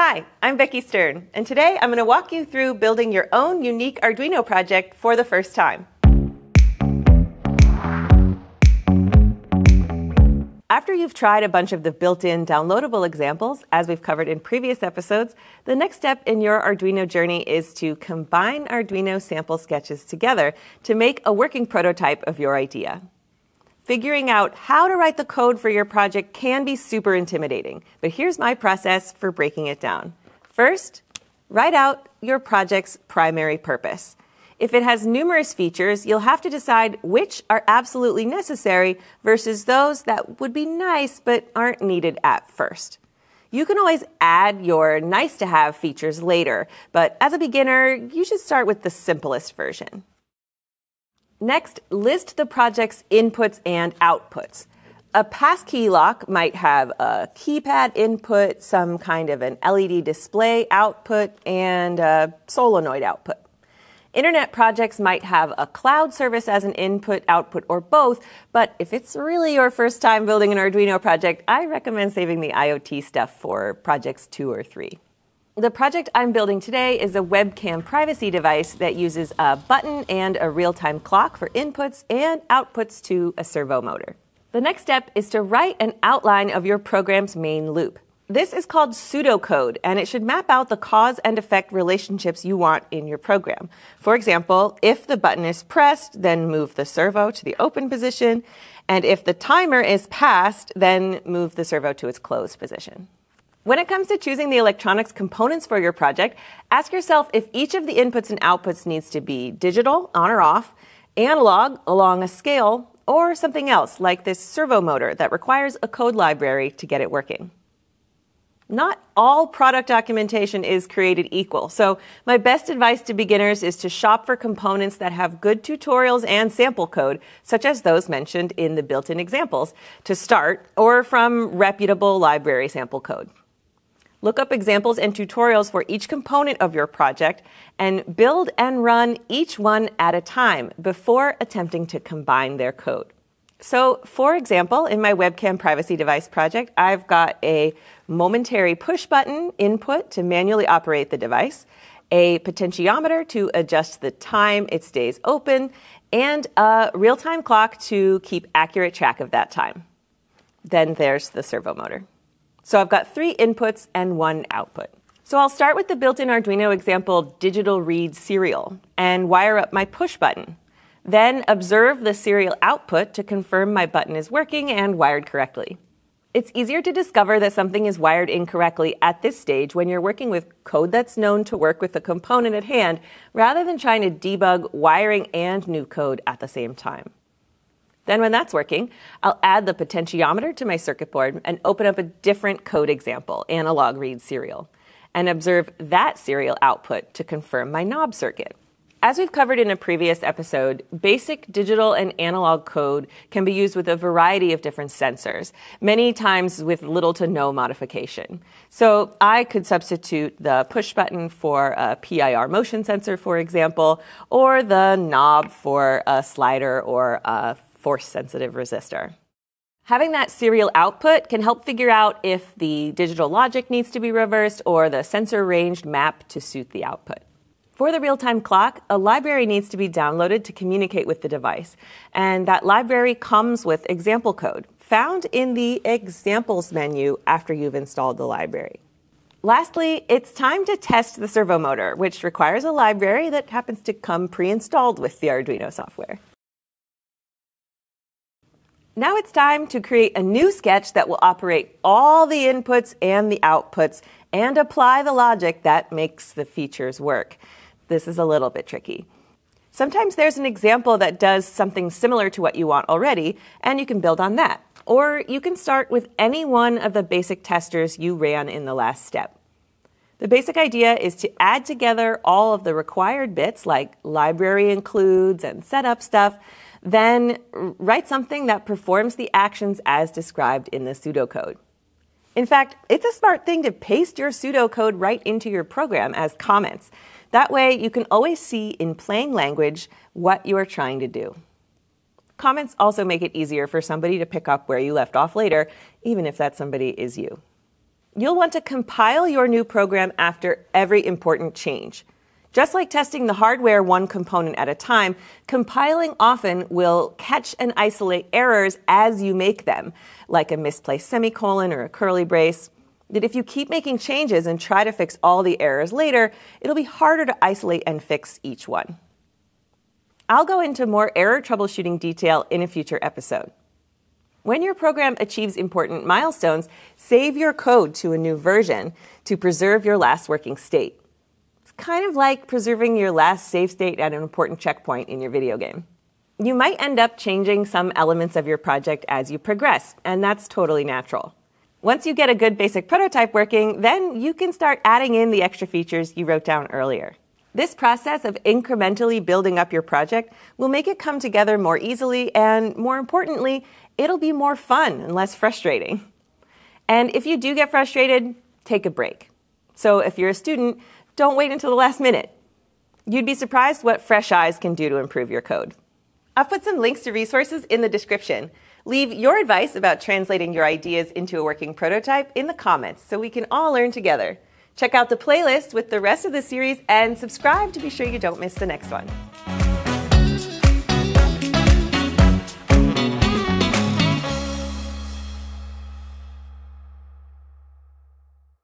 Hi, I'm Becky Stern, and today I'm going to walk you through building your own unique Arduino project for the first time. After you've tried a bunch of the built-in downloadable examples, as we've covered in previous episodes, the next step in your Arduino journey is to combine Arduino sample sketches together to make a working prototype of your idea. Figuring out how to write the code for your project can be super intimidating, but here's my process for breaking it down. First, write out your project's primary purpose. If it has numerous features, you'll have to decide which are absolutely necessary versus those that would be nice but aren't needed at first. You can always add your nice to have features later, but as a beginner, you should start with the simplest version. Next, list the project's inputs and outputs. A passkey lock might have a keypad input, some kind of an LED display output, and a solenoid output. Internet projects might have a cloud service as an input, output, or both, but if it's really your first time building an Arduino project, I recommend saving the IoT stuff for projects two or three. The project I'm building today is a webcam privacy device that uses a button and a real-time clock for inputs and outputs to a servo motor. The next step is to write an outline of your program's main loop. This is called pseudocode, and it should map out the cause and effect relationships you want in your program. For example, if the button is pressed, then move the servo to the open position, and if the timer is passed, then move the servo to its closed position. When it comes to choosing the electronics components for your project, ask yourself if each of the inputs and outputs needs to be digital, on or off, analog, along a scale, or something else like this servo motor that requires a code library to get it working not all product documentation is created equal. So my best advice to beginners is to shop for components that have good tutorials and sample code, such as those mentioned in the built-in examples, to start, or from reputable library sample code. Look up examples and tutorials for each component of your project and build and run each one at a time before attempting to combine their code. So, for example, in my webcam privacy device project, I've got a momentary push button input to manually operate the device, a potentiometer to adjust the time it stays open, and a real time clock to keep accurate track of that time. Then there's the servo motor. So I've got three inputs and one output. So I'll start with the built in Arduino example digital read serial and wire up my push button. Then observe the serial output to confirm my button is working and wired correctly. It's easier to discover that something is wired incorrectly at this stage when you're working with code that's known to work with the component at hand rather than trying to debug wiring and new code at the same time. Then when that's working, I'll add the potentiometer to my circuit board and open up a different code example, analog read serial, and observe that serial output to confirm my knob circuit. As we've covered in a previous episode, basic digital and analog code can be used with a variety of different sensors, many times with little to no modification. So I could substitute the push button for a PIR motion sensor, for example, or the knob for a slider or a force sensitive resistor. Having that serial output can help figure out if the digital logic needs to be reversed or the sensor ranged map to suit the output. For the real-time clock, a library needs to be downloaded to communicate with the device. And that library comes with example code found in the examples menu after you've installed the library. Lastly, it's time to test the servo motor, which requires a library that happens to come pre-installed with the Arduino software. Now it's time to create a new sketch that will operate all the inputs and the outputs and apply the logic that makes the features work this is a little bit tricky. Sometimes there's an example that does something similar to what you want already, and you can build on that. Or you can start with any one of the basic testers you ran in the last step. The basic idea is to add together all of the required bits, like library includes and setup stuff, then write something that performs the actions as described in the pseudocode. In fact, it's a smart thing to paste your pseudocode right into your program as comments. That way, you can always see in plain language what you are trying to do. Comments also make it easier for somebody to pick up where you left off later, even if that somebody is you. You'll want to compile your new program after every important change. Just like testing the hardware one component at a time, compiling often will catch and isolate errors as you make them, like a misplaced semicolon or a curly brace. That if you keep making changes and try to fix all the errors later, it'll be harder to isolate and fix each one. I'll go into more error troubleshooting detail in a future episode. When your program achieves important milestones, save your code to a new version to preserve your last working state kind of like preserving your last save state at an important checkpoint in your video game. You might end up changing some elements of your project as you progress, and that's totally natural. Once you get a good basic prototype working, then you can start adding in the extra features you wrote down earlier. This process of incrementally building up your project will make it come together more easily, and more importantly, it'll be more fun and less frustrating. And if you do get frustrated, take a break. So if you're a student, don't wait until the last minute. You'd be surprised what fresh eyes can do to improve your code. I've put some links to resources in the description. Leave your advice about translating your ideas into a working prototype in the comments so we can all learn together. Check out the playlist with the rest of the series and subscribe to be sure you don't miss the next one.